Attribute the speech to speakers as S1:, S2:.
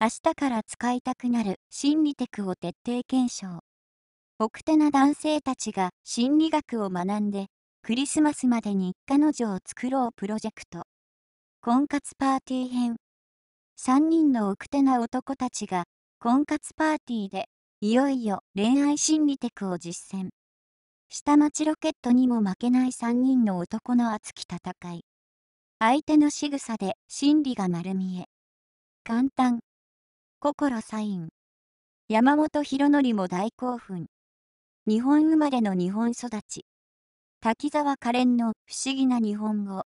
S1: 明日から使いたくなる心理テクを徹底検証。奥手な男性たちが心理学を学んで、クリスマスまでに彼女を作ろうプロジェクト。婚活パーティー編。3人の奥手な男たちが、婚活パーティーで、いよいよ恋愛心理テクを実践。下町ロケットにも負けない3人の男の熱き戦い。相手の仕草で心理が丸見え。簡単。心サイン。山本博則も大興奮。日本生まれの日本育ち。滝沢カレンの不思議な日本語。